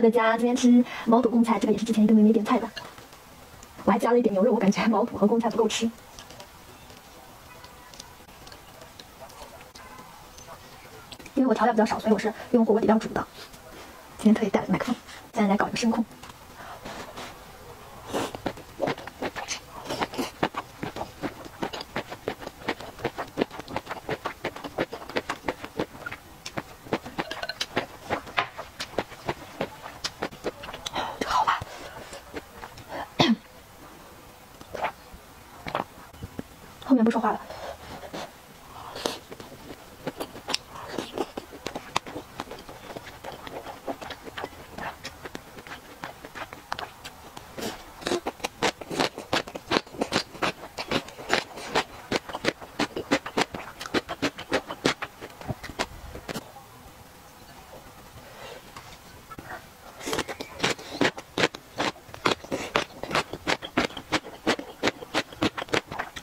大家，今天吃毛肚贡菜，这个也是之前一个妹妹点菜的，我还加了一点牛肉，我感觉毛肚和贡菜不够吃。因为我调料比较少，所以我是用火锅底料煮的。今天特意带了麦克风，现在来搞一个声控。后面不说话了。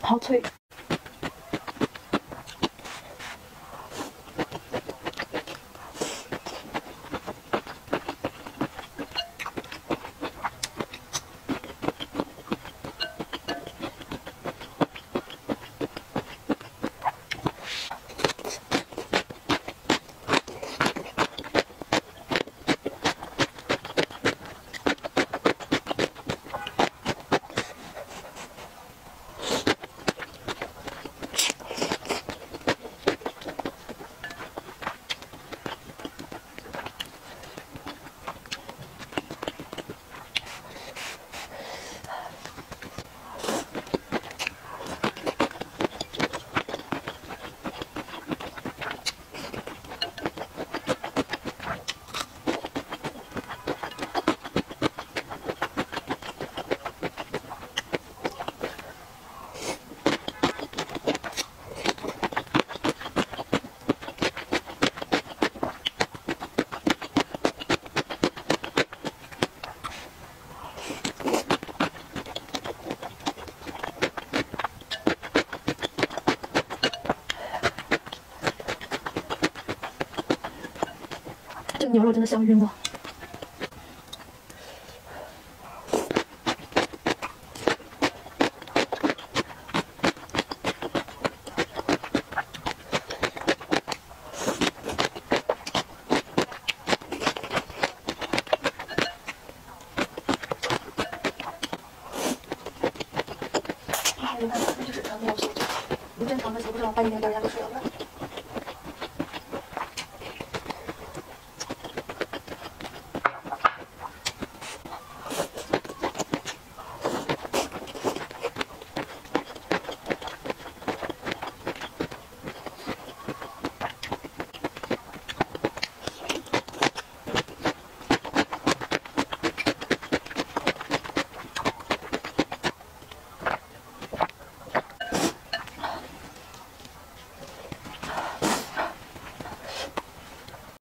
好脆。这个牛肉真的香晕我。啊，你看，这就是常年有休，不正常的时候不知道半夜两点人家都睡了。